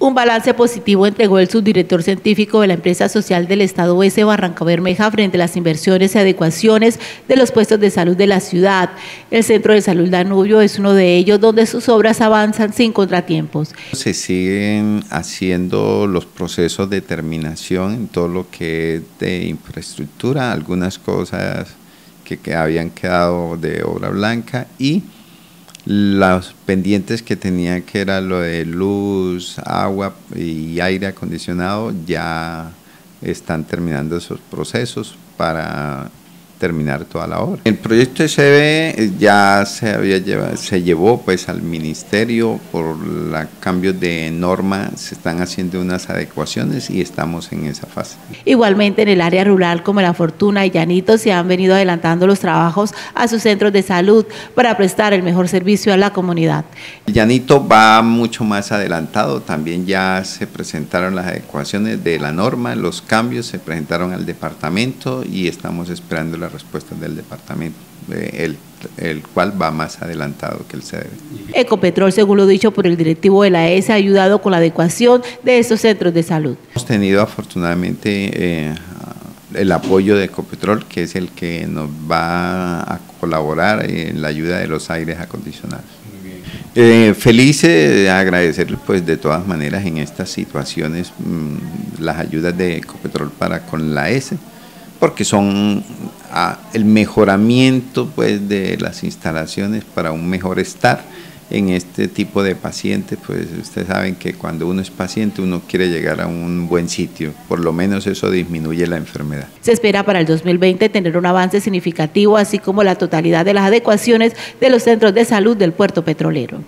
Un balance positivo entregó el subdirector científico de la empresa social del Estado S. Barranca Bermeja frente a las inversiones y adecuaciones de los puestos de salud de la ciudad. El Centro de Salud Danubio es uno de ellos donde sus obras avanzan sin contratiempos. Se siguen haciendo los procesos de terminación en todo lo que es de infraestructura, algunas cosas que, que habían quedado de obra blanca y los pendientes que tenía que era lo de luz, agua y aire acondicionado ya están terminando esos procesos para terminar toda la obra. El proyecto SB eh, ya se había llevado, se llevó pues al ministerio por los cambios de norma, se están haciendo unas adecuaciones y estamos en esa fase. Igualmente en el área rural como La Fortuna y Llanito se han venido adelantando los trabajos a sus centros de salud para prestar el mejor servicio a la comunidad. Llanito va mucho más adelantado, también ya se presentaron las adecuaciones de la norma, los cambios se presentaron al departamento y estamos esperando la respuestas del departamento, el, el, cual va más adelantado que el CDB. Ecopetrol, según lo dicho por el directivo de la ESA, ha ayudado con la adecuación de estos centros de salud. Hemos tenido afortunadamente eh, el apoyo de Ecopetrol, que es el que nos va a colaborar en la ayuda de los aires acondicionados. Eh, feliz de agradecer pues de todas maneras en estas situaciones mmm, las ayudas de Ecopetrol para con la S porque son el mejoramiento pues, de las instalaciones para un mejor estar en este tipo de pacientes, pues ustedes saben que cuando uno es paciente uno quiere llegar a un buen sitio, por lo menos eso disminuye la enfermedad. Se espera para el 2020 tener un avance significativo, así como la totalidad de las adecuaciones de los centros de salud del puerto petrolero.